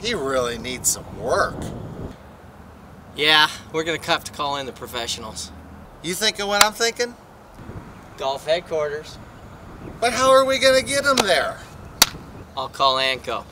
He really needs some work. Yeah, we're gonna have to call in the professionals. You thinking what I'm thinking? Golf headquarters. But how are we gonna get him there? I'll call Anco.